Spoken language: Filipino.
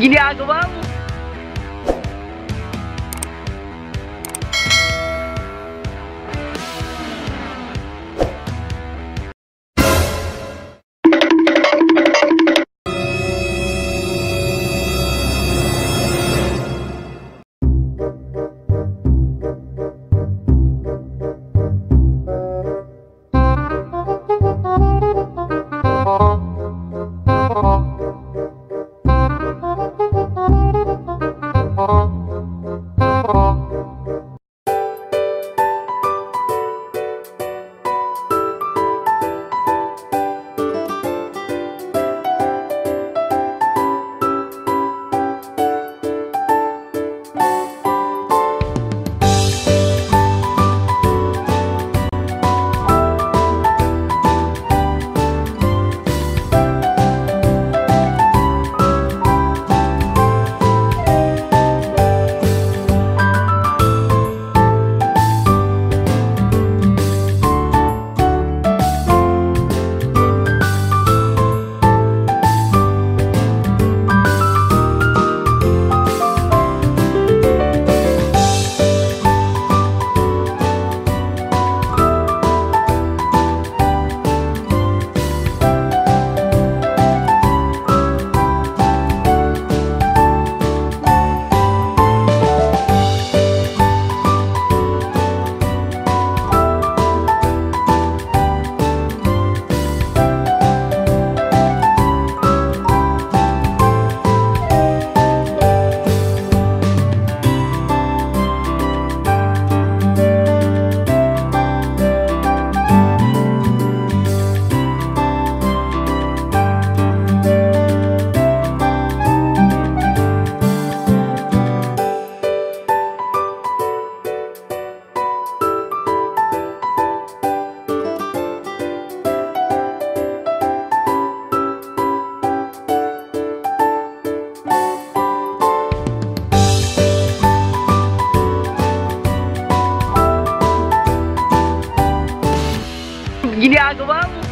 ginagawa mo? Ginagawa mo!